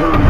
Two.